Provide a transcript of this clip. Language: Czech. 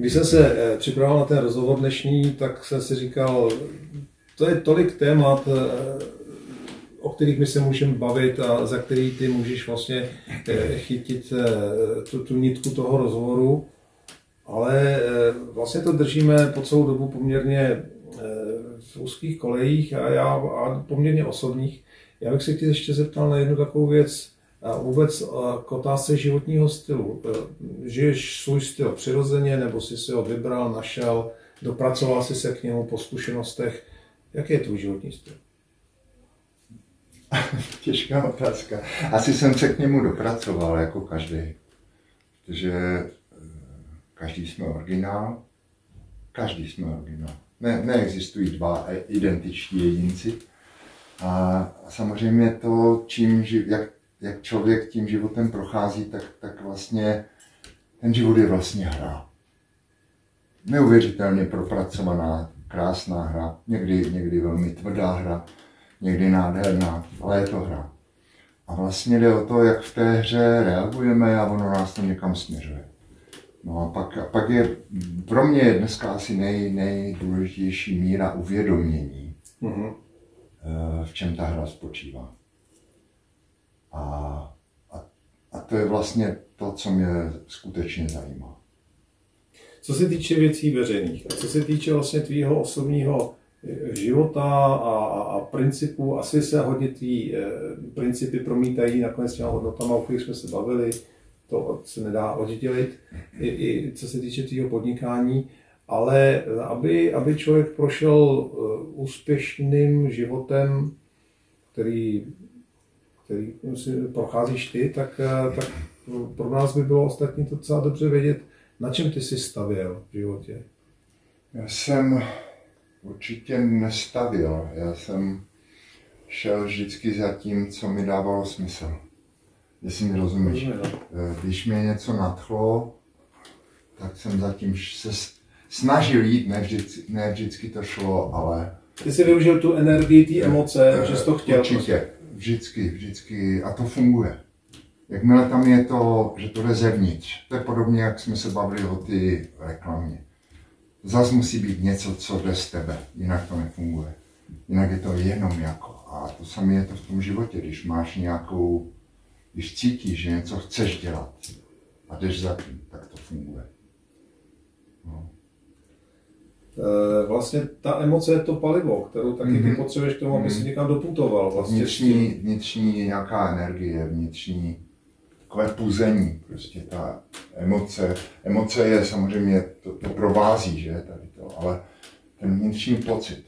Když jsem se eh, připravoval na ten rozhovor dnešní, tak jsem si říkal, to je tolik témat, eh, o kterých my se můžeme bavit a za který ty můžeš vlastně eh, chytit tu, tu nitku toho rozhovoru, ale vlastně to držíme po celou dobu poměrně v úzkých kolejích a, já, a poměrně osobních. Já bych se tě ještě zeptal na jednu takovou věc, vůbec k otázce životního stylu. E, žiješ svůj styl přirozeně, nebo jsi si ho vybral, našel, dopracoval jsi se k němu po zkušenostech. Jaký je tvůj životní styl? Těžká otázka. Asi jsem se k němu dopracoval, jako každý. Protože e, každý jsme originál. Každý jsme originál. Ne, neexistují dva identiční jedinci. A samozřejmě to, čím, jak jak člověk tím životem prochází, tak, tak vlastně ten život je vlastně hra. Neuvěřitelně propracovaná, krásná hra, někdy, někdy velmi tvrdá hra, někdy nádherná, ale je to hra. A vlastně jde o to, jak v té hře reagujeme a ono nás to někam směřuje. No a pak, a pak je pro mě je dneska asi nej, nejdůležitější míra uvědomění, mm-hmm. v čem ta hra spočívá. A, a, a to je vlastně to, co mě skutečně zajímá. Co se týče věcí veřejných co se týče vlastně tvýho osobního eh, života a, a, a principů, asi se hodně ty e, principy promítají nakonec těma hodnotama, o kterých jsme se bavili, to se nedá oddělit, i, i co se týče tvýho podnikání, ale aby, aby člověk prošel uh, úspěšným životem, který který si procházíš ty, tak, eh, tak pro nás by bylo ostatní to docela dobře vědět, na čem ty jsi stavěl v životě. Já jsem určitě nestavil. Já jsem šel vždycky za tím, co mi dávalo smysl. Jestli mi rozumíš. No. Eh, když mě něco nadchlo, tak jsem zatím se snažil jít, ne vždycky, ne vždycky to šlo, ale... Ty jsi využil tu energii, ty emoce, že jsi to chtěl. Určitě. Prostě. Vždycky, vždycky. A to funguje. Jakmile tam je to, že to jde zevnitř, to je podobně, jak jsme se bavili o ty reklamě. Zas musí být něco, co jde z tebe, jinak to nefunguje. Jinak je to jenom jako. A to samé je to v tom životě, když máš nějakou, když cítíš, že něco chceš dělat a jdeš za tím, tak to funguje. No. Eh, vlastně ta emoce je to palivo, kterou taky mm-hmm. ty mhm. potřebuješ k tomu, aby si mhm. někam doputoval. Vlastně vnitřní, vnitřní nějaká energie, vnitřní takové puzení, prostě ta emoce. Emoce je samozřejmě, to, to provází, že, tady to, ale ten vnitřní pocit.